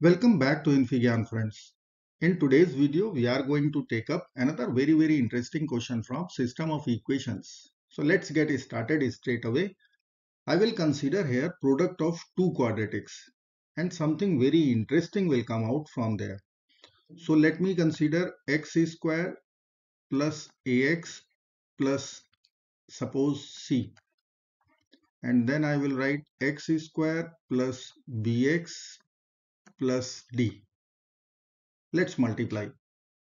Welcome back to infyGyan friends. In today's video, we are going to take up another very very interesting question from system of equations. So let's get started straight away. I will consider here product of two quadratics and something very interesting will come out from there. So let me consider x square plus ax plus suppose c and then I will write x square plus bx plus d. Let's multiply.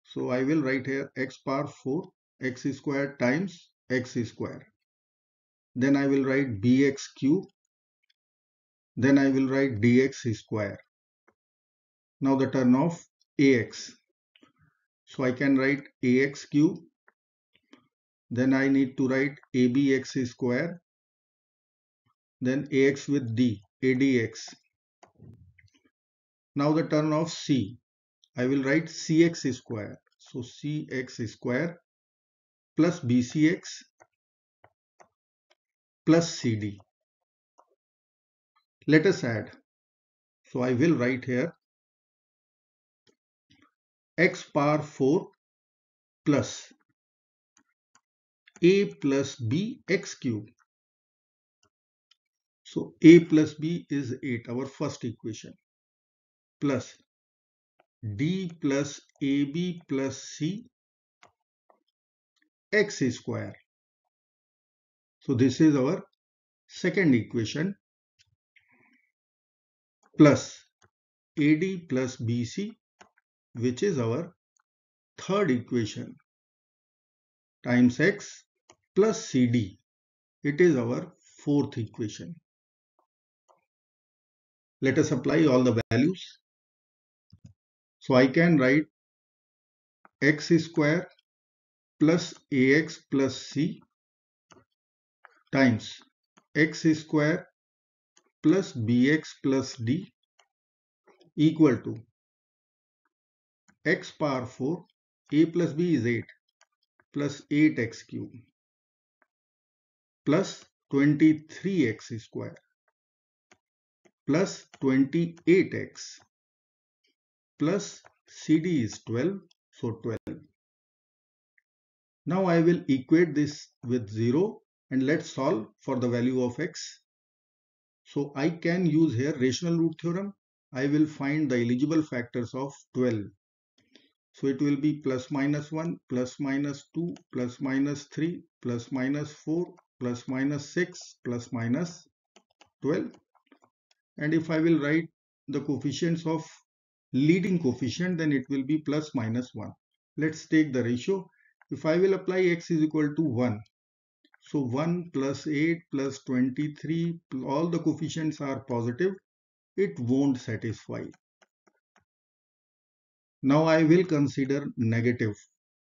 So I will write here x power 4 x square times x square. Then I will write bx cube. Then I will write dx square. Now the turn of ax. So I can write ax cube. Then I need to write abx square. Then ax with d, adx now the turn of C. I will write Cx square. So Cx square plus Bcx plus CD. Let us add. So I will write here x power 4 plus a plus b x cube. So a plus b is 8, our first equation plus d plus ab plus c x square. So this is our second equation plus AD plus BC which is our third equation times x plus CD. It is our fourth equation. Let us apply all the values. So I can write x square plus ax plus c times x square plus bx plus d equal to x power 4 a plus b is 8 plus 8x cube plus 23x square plus 28x plus CD is 12, so 12. Now I will equate this with 0 and let's solve for the value of x. So I can use here rational root theorem. I will find the eligible factors of 12. So it will be plus minus 1, plus minus 2, plus minus 3, plus minus 4, plus minus 6, plus minus 12. And if I will write the coefficients of leading coefficient then it will be plus minus 1 let's take the ratio. If I will apply x is equal to 1 so 1 plus 8 plus 23 all the coefficients are positive it won't satisfy. Now I will consider negative.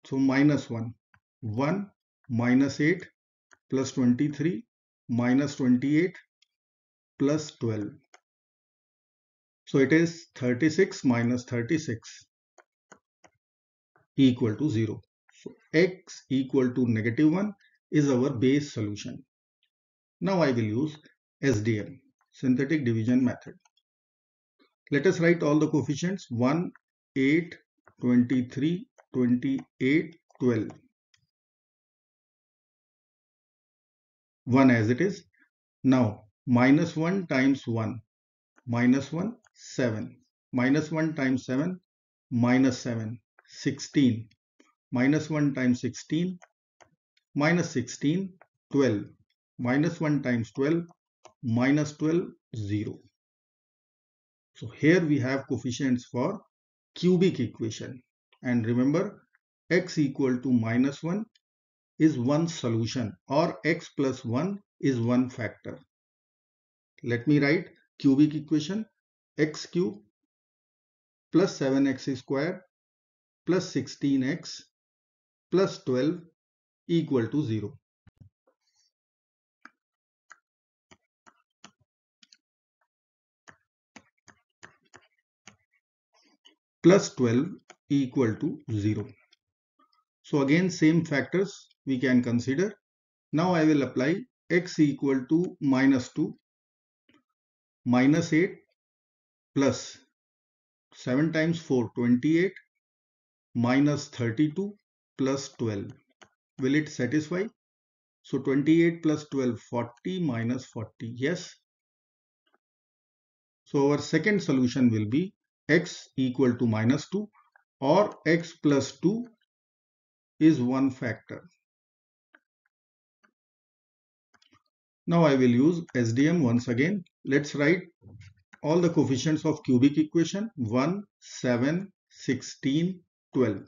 So minus 1 1 minus 8 plus 23 minus 28 plus 12 so it is 36 minus 36 equal to 0. So x equal to negative 1 is our base solution. Now I will use SDM, synthetic division method. Let us write all the coefficients 1, 8, 23, 28, 12. 1 as it is. Now minus 1 times 1 minus 1 7 minus 1 times 7 minus 7 16 minus 1 times 16 minus 16 12 minus 1 times 12 minus 12 0 so here we have coefficients for cubic equation. And remember x equal to minus 1 is one solution or x plus 1 is one factor. Let me write cubic equation x cube plus 7x square plus 16x plus 12 equal to 0. plus 12 equal to 0. So again same factors we can consider. Now I will apply x equal to minus 2 minus 8 plus 7 times 4, 28 minus 32 plus 12. Will it satisfy? So 28 plus 12, 40 minus 40. Yes. So our second solution will be x equal to minus 2 or x plus 2 is one factor. Now I will use SDM once again. Let's write all the coefficients of cubic equation 1, 7, 16, 12.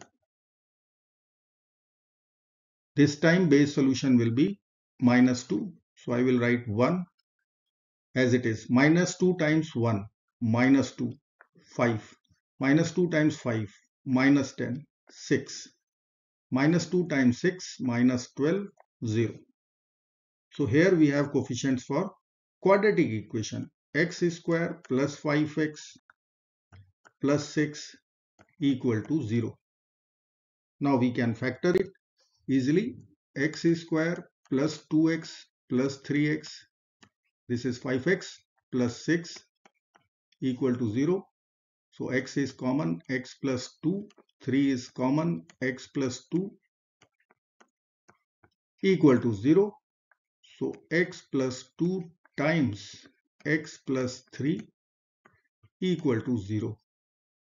This time base solution will be minus 2. So I will write 1 as it is. Minus 2 times 1, minus 2, 5. Minus 2 times 5, minus 10, 6. Minus 2 times 6, minus 12, 0. So here we have coefficients for quadratic equation x square plus 5x plus 6 equal to 0. Now we can factor it easily. X square plus 2x plus 3x this is 5x plus 6 equal to 0 so x is common x plus 2 3 is common x plus 2 equal to 0 so x plus 2 times x plus 3 equal to 0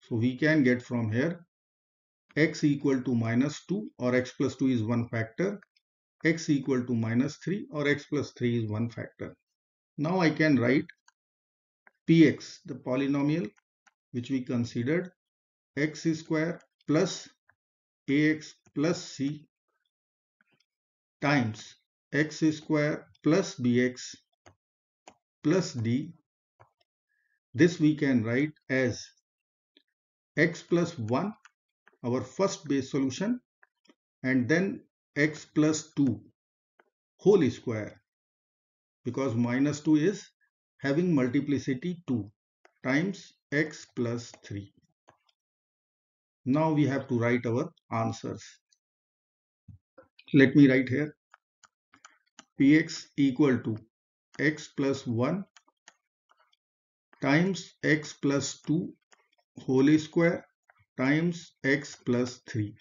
so we can get from here x equal to minus 2 or x plus 2 is one factor, x equal to minus 3 or x plus 3 is one factor. Now I can write px, the polynomial which we considered x square plus ax plus c times x square plus bx plus d. This we can write as x plus 1 our first base solution and then x plus 2 whole square because minus 2 is having multiplicity 2 times x plus 3. Now we have to write our answers. Let me write here px equal to x plus 1 times x plus 2 whole square times x plus 3.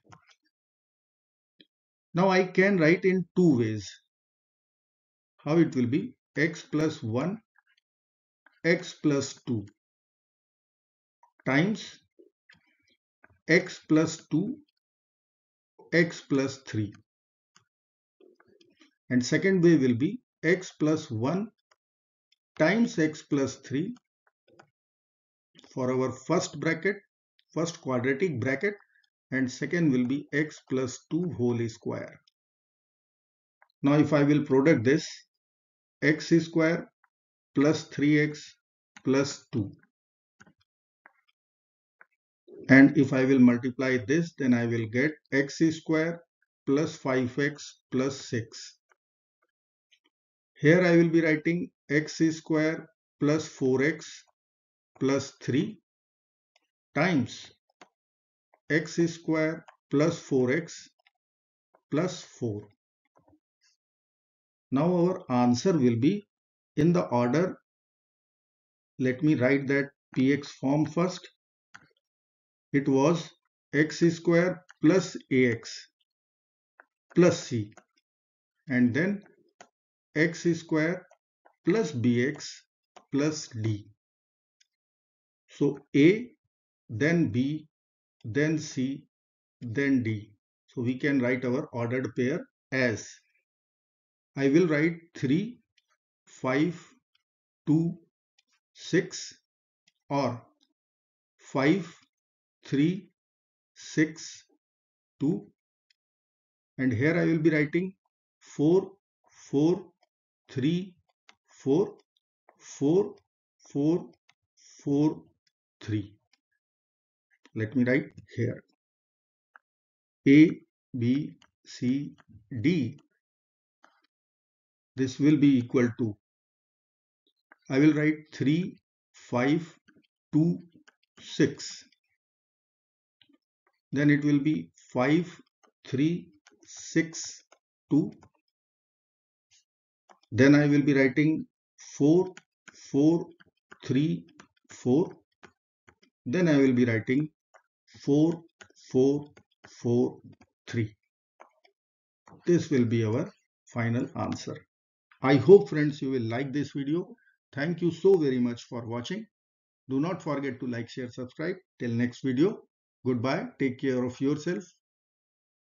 Now I can write in two ways. How it will be x plus 1 x plus 2 times x plus 2 x plus 3 and second way will be x plus 1 times x plus 3 for our first bracket first quadratic bracket and second will be x plus 2 whole square. Now if I will product this x square plus 3x plus 2 and if I will multiply this then I will get x square plus 5x plus 6. Here I will be writing x square plus 4x plus 3 times x square plus 4x plus 4. Now our answer will be in the order. Let me write that px form first. It was x square plus ax plus c and then x square plus bx plus d. So a then B, then C, then D. So we can write our ordered pair as I will write 3, 5, 2, 6 or 5, 3, 6, 2 and here I will be writing 4, 4, 3, 4, 4, 4, 4, 3 let me write here. A b c d. This will be equal to i will write 3 5 2 6 then it will be 5 3 6 2 then i will be writing 4 4 3 4 Then I will be writing 4, 4, 4, 3. This will be our final answer. I hope friends you will like this video. Thank you so very much for watching. Do not forget to like, share, subscribe. Till next video. Goodbye. Take care of yourself.